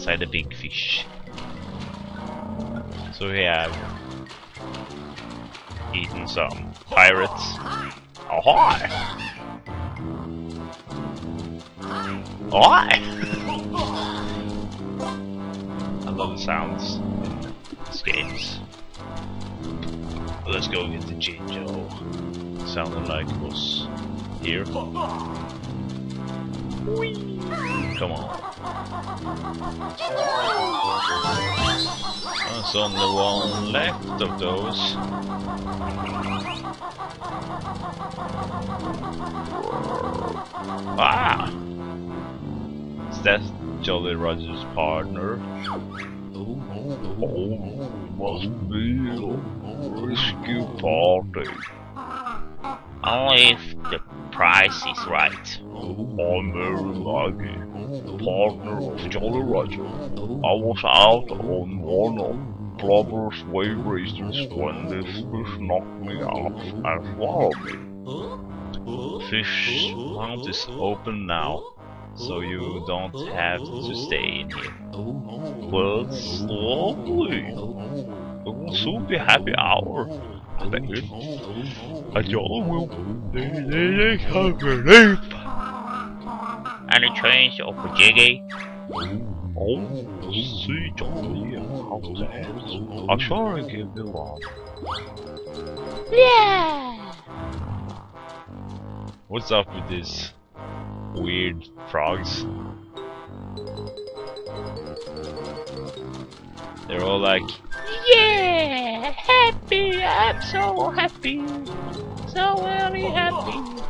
inside the big fish. So we have eaten some pirates. Ahoy! Ahoy! I love the sounds in these games. Let's go get the Jinjo. Sounded like us here. Come on. There's only one left of those. Ah! Is that Jolly Roger's partner? Oh, must be a rescue party. If the price is right. I'm Merry Maggie, partner of Jolly Roger. I was out on one of Blubber's wave races when this fish knocked me off and swallowed me. Fish mount is open now, so you don't have to stay in here. But lovely. It will soon be happy hour. You. And y'all will they have relief. Any change of Jiggy? Oh, see Johnny how the heads. I'm sure I give you one. Yeah. What's up with these weird frogs? They're all like, Yeah. Happy. I'm so happy. So very happy.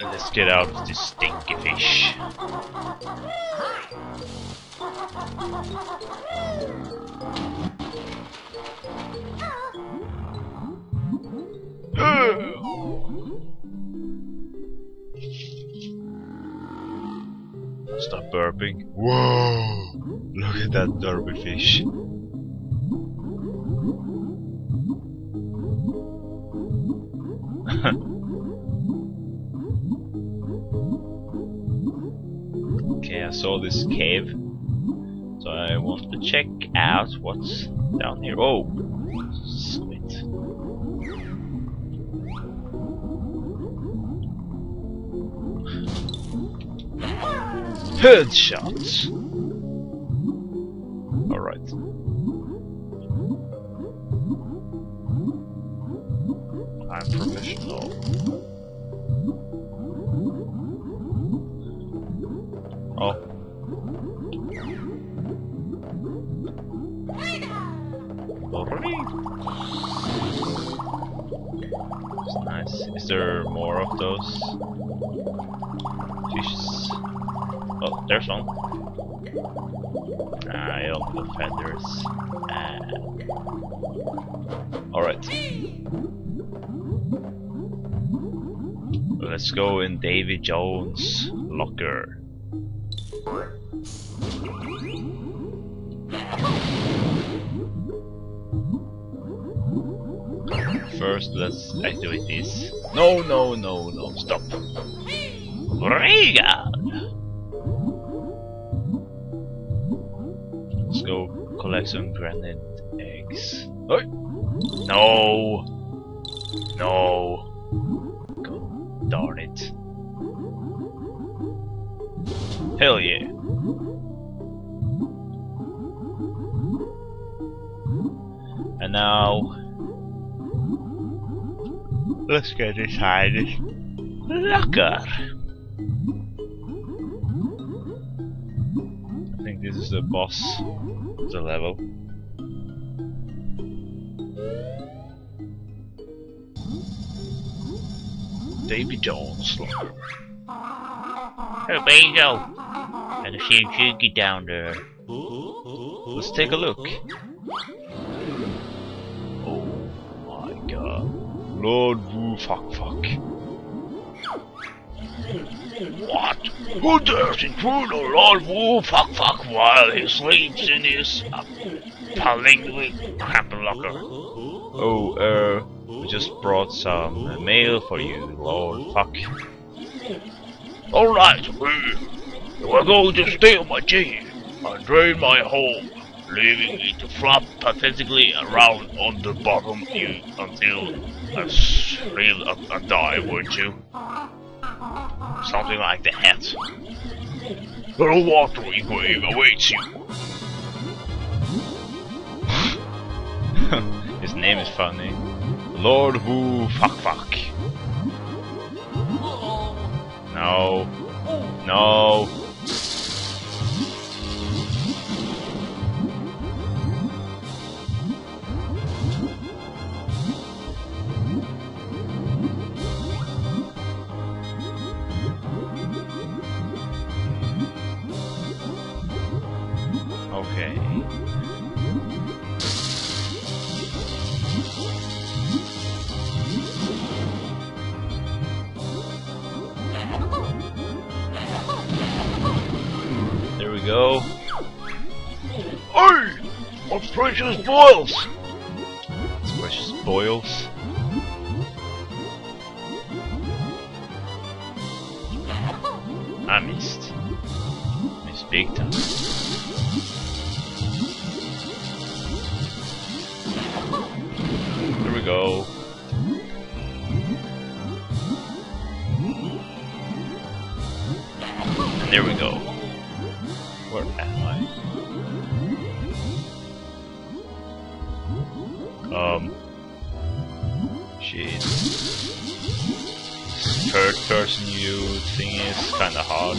let's get out of this stinky fish. Stop burping. Whoa! That derby fish. okay, I saw this cave. So I want to check out what's down here. Oh! Sweet. Headshots! There's one. I don't the feathers. Ah. Alright. Let's go in Davy Jones' locker. First, let's activate this. No, no, no, no, stop. Regan! Let's go collect some grenade eggs. Oh! No! No! God darn it. Hell yeah! And now... Let's get inside this locker. I think this is the boss the level. Davy Jones. Hey, Basil. I see a Jiggy down there. Let's take a look. Oh my god. Lord Woo fuck fuck. What? Who dares intrude on Lord Woo fuck fuck while he sleeps in his uh, palingly locker? Oh, uh, we just brought some uh, mail for you, Lord fuck. Alright, We're going to steal my chicken and drain my hole, leaving it to flop pathetically around on the bottom you until I sleep and, die, would you? Something like that. A watery grave awaits you. His name is funny. Lord Wu Fuck Fuck. No. No. What's precious boils? Precious boils. I missed. Missed big time. There we go. And there we go. Um. Shit. Third person you thing is kinda hard.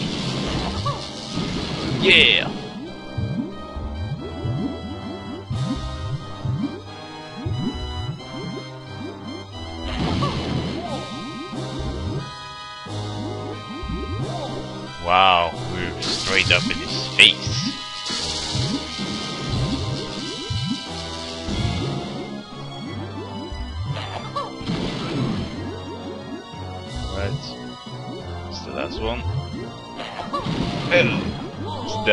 Yeah! Wow, we're straight up in his face.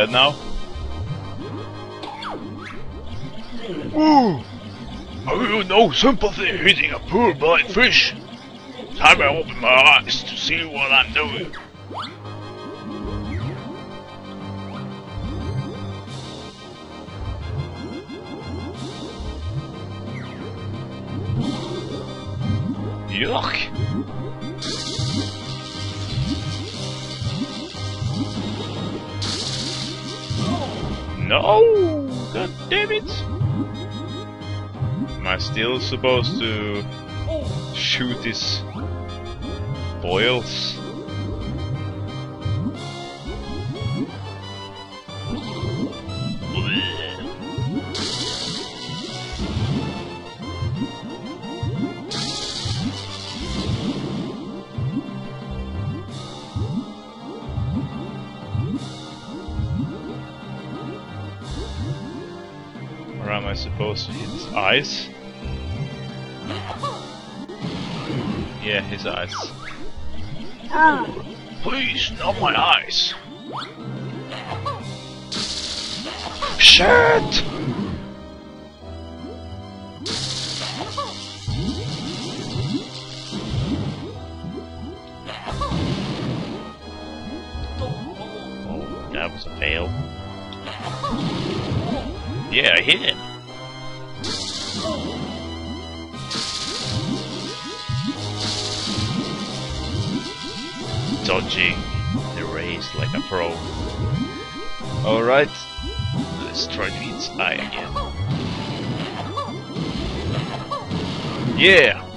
Dead now. Ooh! Have you no sympathy hitting a poor blind fish? Time I open my eyes to see what I'm doing. Yuck! No! God damn it! Am I still supposed to shoot these boils? Or supposed to hit his eyes? Yeah, his eyes. Please, not my eyes. Shit! That was a fail. Yeah, I hit him. Dodging the race like a pro. Alright, let's try to hit eye again. Yeah!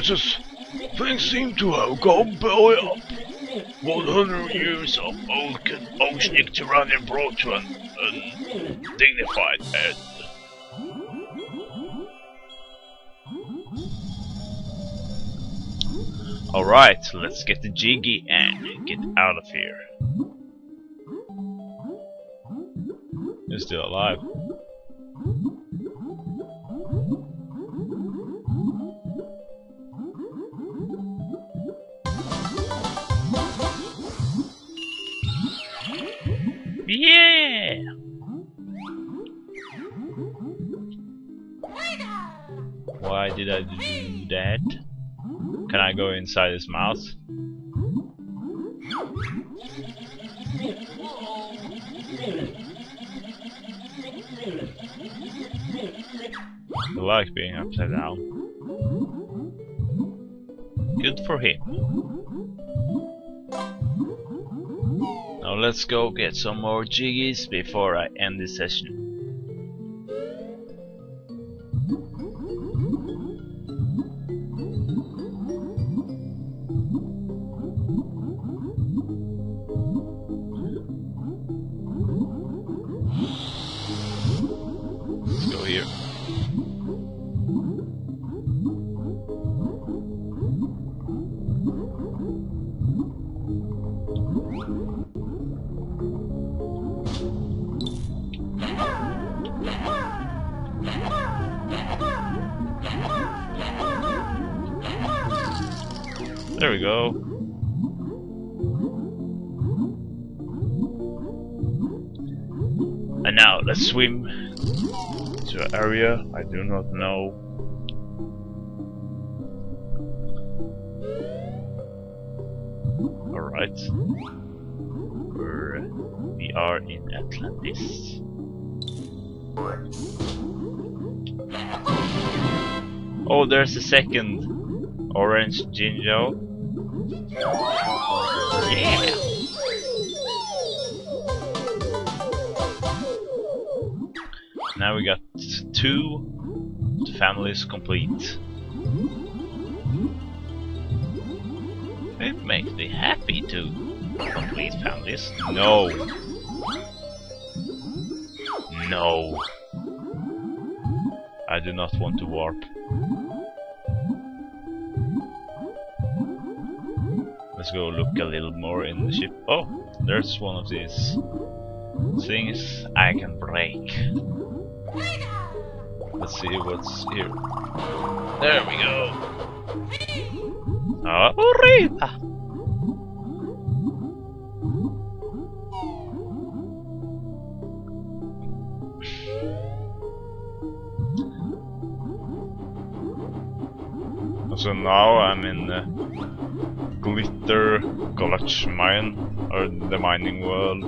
Things seem to have gone belly up. 100 years of oceanic tyranny brought to an undignified end. Alright, let's get the jiggy and get out of here. You're still alive. Yeah! Why did I do that? Can I go inside his mouth? I like being upside down. Good for him. Now let's go get some more jiggies before I end this session. Go. And now let's swim to an area I do not know. Alright. We're, in Atlantis. Oh, there's a second orange Jinjo. Yeah! Now we got two families complete. It makes me happy to complete families. No! No! I do not want to warp. Let's go look a little more in the ship. Oh, there's one of these things I can break. Let's see what's here. There we go. Arriba. So now I'm in the Glitter Gulch Mine, or the mining world.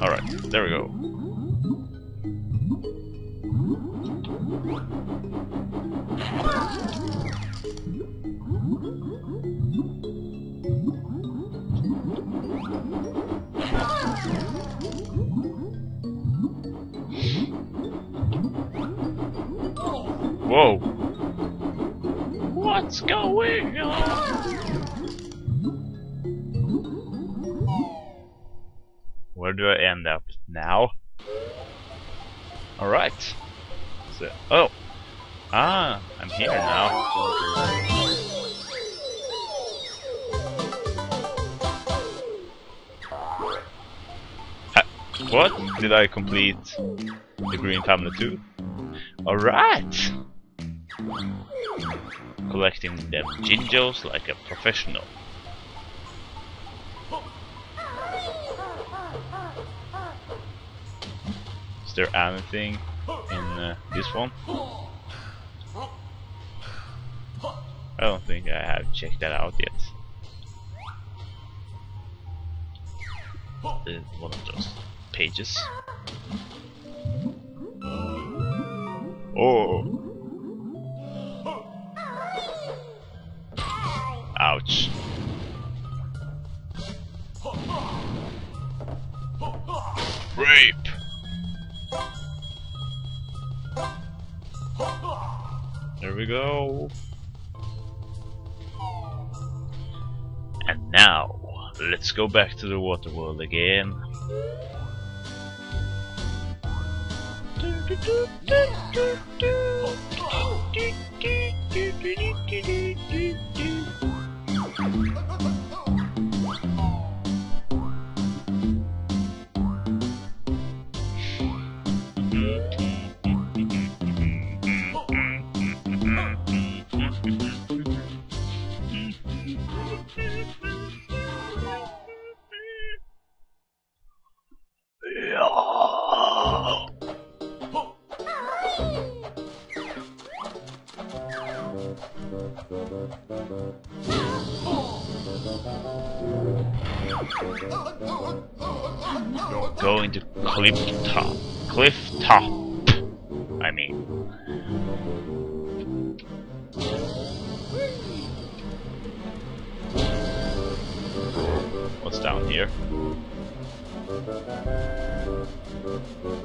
Alright, there we go. Whoa! What's going on? Where do I end up now? Alright. So, oh! Ah, I'm here now. What? Did I complete the Green Family too? Alright! Collecting them Jinjos like a professional. Is there anything in uh, this one? I don't think I have checked that out yet. Uh, one of those pages. Oh! Ouch. Rape! There we go. And now, let's go back to the water world again.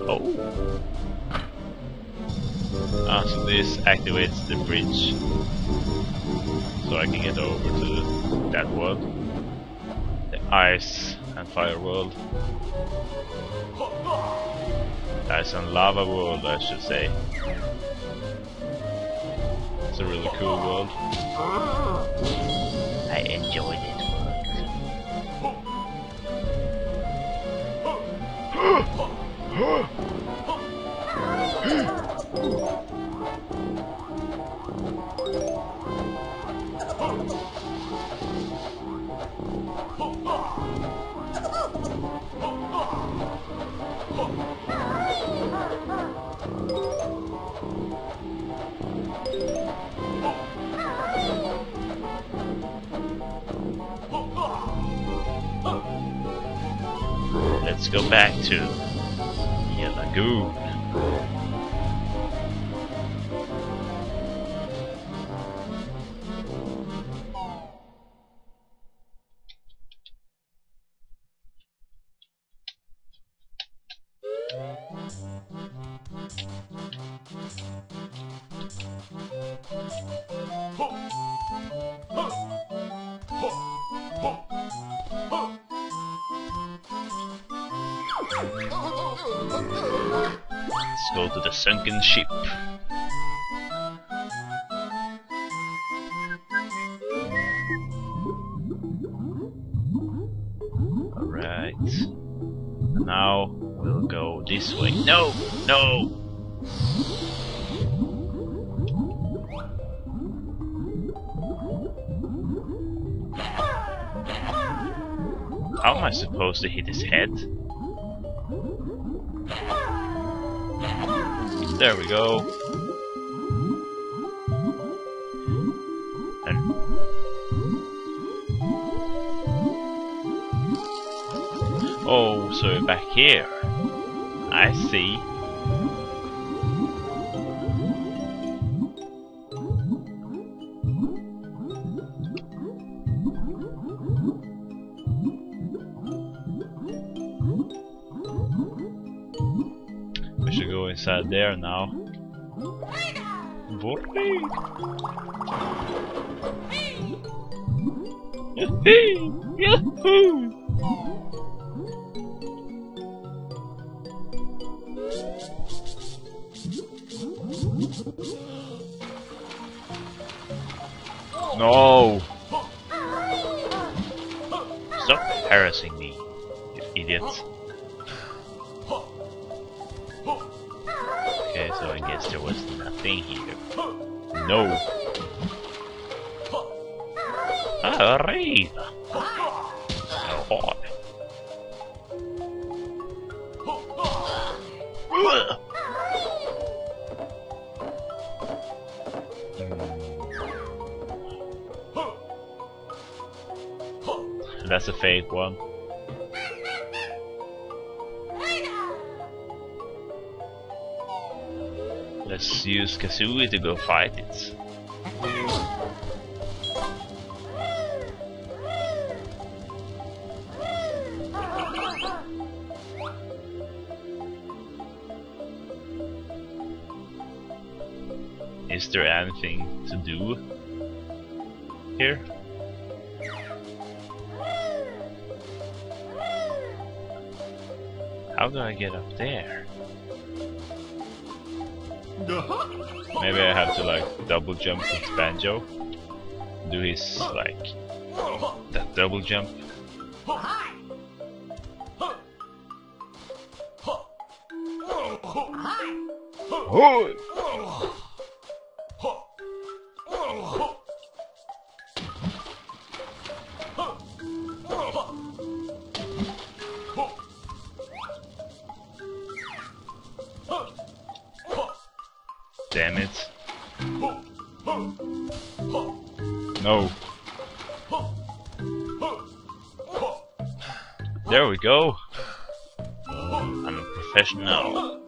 Oh. Ah, so this activates the bridge. So I can get over to that world. The ice and fire world. Ice and lava world, I should say. It's a really cool world. I enjoyed it. Let's go back to the lagoon. Sunken ship. Alright. Now we'll go this way. No! No! How am I supposed to hit his head? There we go. And oh, so back here. I see. There now. No! Stop harassing me, you idiot. Was here. No! Hmm. That's a fake one. Let's use Kazooie to go fight it. Is there anything to do here? How do I get up there? Maybe I have to like double jump with Banjo. Do his like that double jump. Oh! There we go. I'm a professional.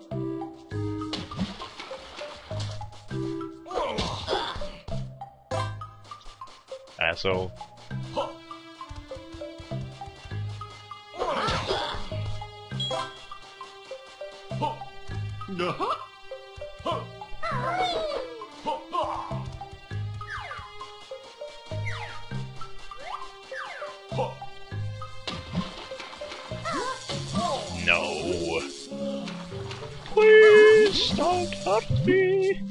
Asshole. No.